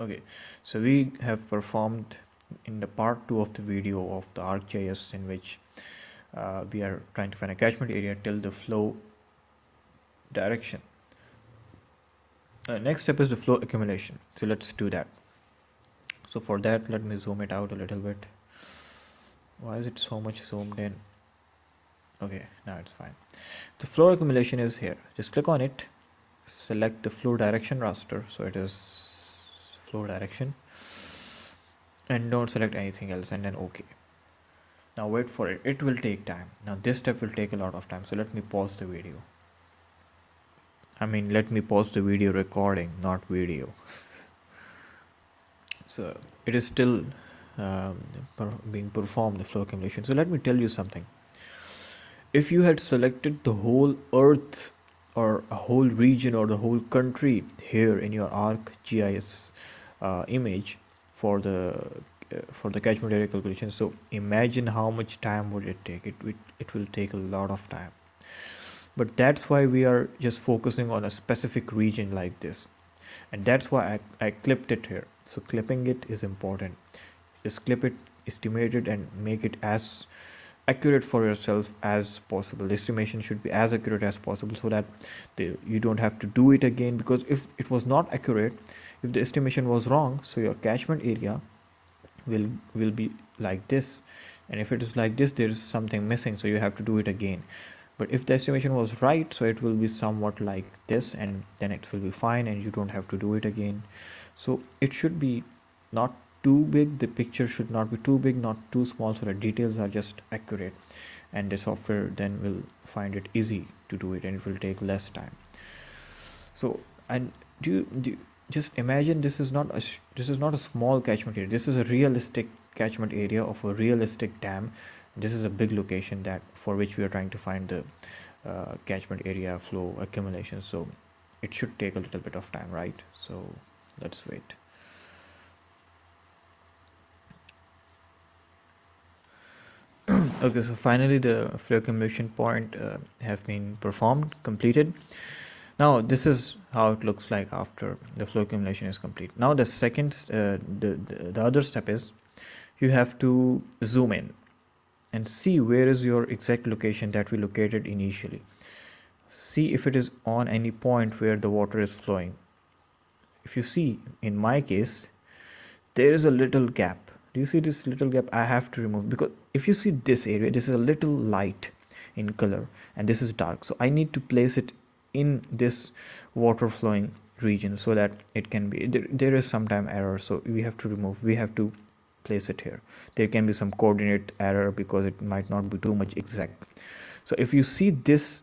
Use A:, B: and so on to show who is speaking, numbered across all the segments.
A: okay so we have performed in the part 2 of the video of the ArcGIS in which uh, we are trying to find a catchment area till the flow direction. Uh, next step is the flow accumulation. So let's do that. So for that let me zoom it out a little bit. Why is it so much zoomed in? Okay now it's fine. The flow accumulation is here. Just click on it. Select the flow direction raster. So it is flow direction and don't select anything else and then okay. Now wait for it. It will take time. Now this step will take a lot of time. So let me pause the video. I mean let me pause the video recording not video. So it is still um, being performed the flow accumulation. So let me tell you something. If you had selected the whole earth or a whole region or the whole country here in your ArcGIS uh, image for the uh, for the catchment area calculation. So imagine how much time would it take. It, it it will take a lot of time. But that's why we are just focusing on a specific region like this. And that's why I, I clipped it here. So clipping it is important. Just clip it estimate it and make it as accurate for yourself as possible. The estimation should be as accurate as possible so that the, you don't have to do it again because if it was not accurate if the estimation was wrong so your catchment area will will be like this. And if it is like this there is something missing so you have to do it again. But if the estimation was right so it will be somewhat like this and then it will be fine and you don't have to do it again. So it should be not too big the picture should not be too big not too small so the details are just accurate. And the software then will find it easy to do it and it will take less time. So and do you, do you just imagine this is not a this is not a small catchment area. This is a realistic catchment area of a realistic dam. This is a big location that for which we are trying to find the uh, catchment area flow accumulation. So it should take a little bit of time right? So let's wait okay so finally the flow accumulation point uh, have been performed completed. Now this is how it looks like after the flow accumulation is complete. Now the second uh, the, the, the other step is you have to zoom in and see where is your exact location that we located initially. See if it is on any point where the water is flowing. If you see in my case there is a little gap do you see this little gap? I have to remove because if you see this area this is a little light in color and this is dark. So i need to place it in this water flowing region so that it can be there, there is sometime error. So we have to remove we have to place it here. There can be some coordinate error because it might not be too much exact. So if you see this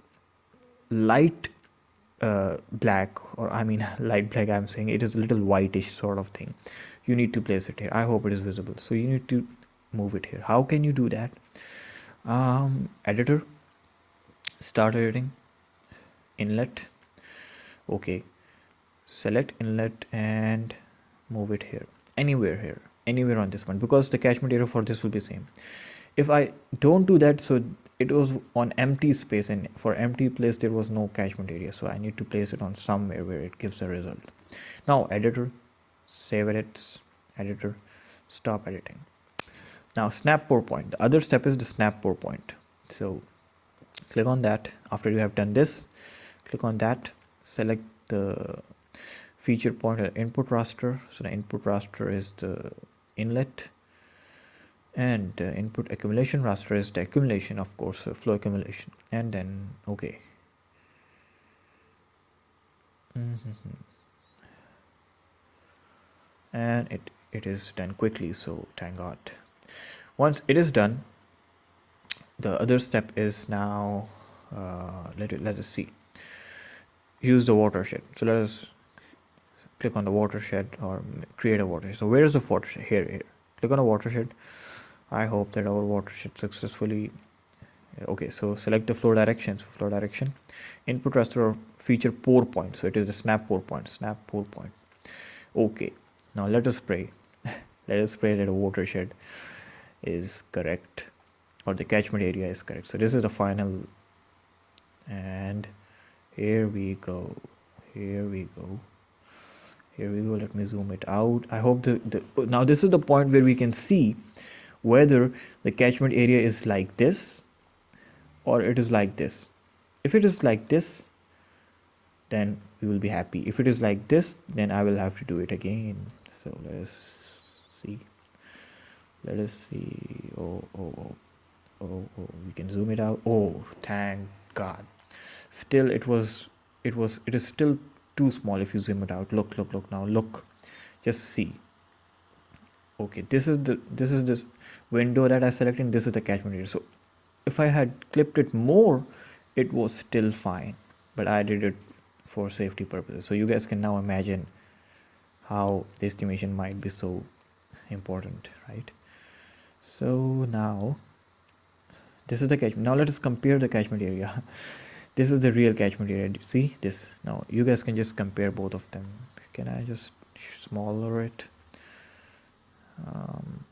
A: light uh, black or I mean light black I'm saying. It is a little whitish sort of thing. You need to place it here. I hope it is visible. So you need to move it here. How can you do that? Um, editor. Start editing. Inlet. Okay. Select inlet and move it here. Anywhere here. Anywhere on this one. Because the catchment area for this will be same. If I don't do that so it was on empty space and for empty place there was no catchment area. So I need to place it on somewhere where it gives a result. Now editor save edits. Editor stop editing. Now snap point. The other step is the snap point. So click on that. After you have done this click on that. Select the feature point or input raster. So the input raster is the inlet and uh, input accumulation raster is the accumulation of course uh, flow accumulation. And then okay. Mm -hmm. and it it is done quickly so thank god. Once it is done the other step is now uh, let it let us see. Use the watershed. So let us click on the watershed or create a watershed. So where is the watershed? Here here. Click on a watershed I hope that our watershed successfully uh, okay so select the flow directions flow direction input raster feature pour point so it is the snap pour point snap pour point. Okay now let us pray. Let us pray that a watershed is correct or the catchment area is correct. So this is the final and here we go here we go here we go. Let me zoom it out. I hope the, the now this is the point where we can see whether the catchment area is like this or it is like this. If it is like this then we will be happy. If it is like this then I will have to do it again. So let us see. Let us see. Oh oh oh. Oh, oh. we can zoom it out. Oh thank god. Still it was it was it is still too small if you zoom it out. Look look look now. Look. Just see okay this is the this is this window that I selected this is the catchment area. So if I had clipped it more it was still fine but I did it for safety purposes. So you guys can now imagine how the estimation might be so important right? So now this is the catchment now let us compare the catchment area. This is the real catchment area see this? Now you guys can just compare both of them. Can I just smaller it um,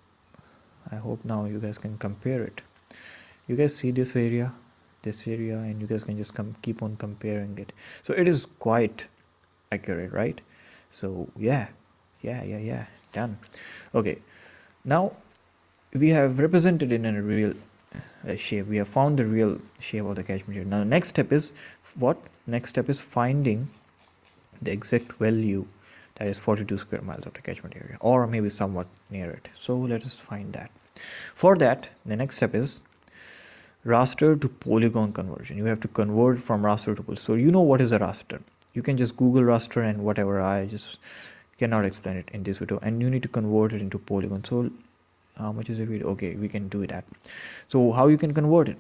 A: I hope now you guys can compare it. You guys see this area this area and you guys can just come keep on comparing it. So it is quite accurate right? So yeah yeah yeah yeah done. Okay now we have represented in a real uh, shape. We have found the real shape of the catchment area now the next step is what? Next step is finding the exact value that is 42 square miles of the catchment area or maybe somewhat near it. So let us find that. For that the next step is raster to polygon conversion. You have to convert from raster to polygon so you know what is a raster. You can just google raster and whatever i just cannot explain it in this video and you need to convert it into polygon. So how much is video okay we can do that. So how you can convert it?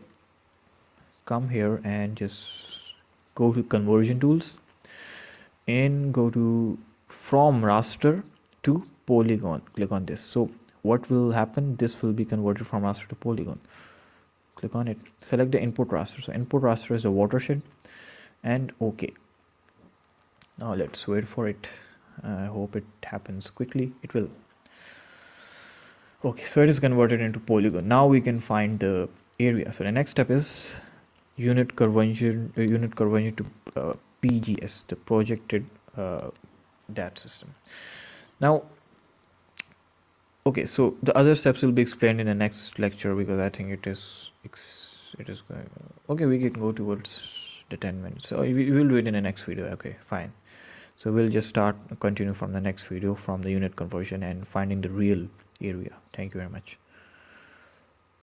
A: Come here and just go to conversion tools. And go to from raster to polygon. Click on this. So what will happen? This will be converted from raster to polygon. Click on it. Select the input raster. So input raster is the watershed. And okay now let's wait for it. I hope it happens quickly. It will. Okay so it is converted into polygon. Now we can find the area. So the next step is unit conversion uh, unit conversion to uh, pgs the projected uh, dat system. Now okay so the other steps will be explained in the next lecture because i think it is it is going okay we can go towards the 10 minutes. So we will do it in the next video okay fine. So we'll just start continue from the next video from the unit conversion and finding the real area. Thank you very much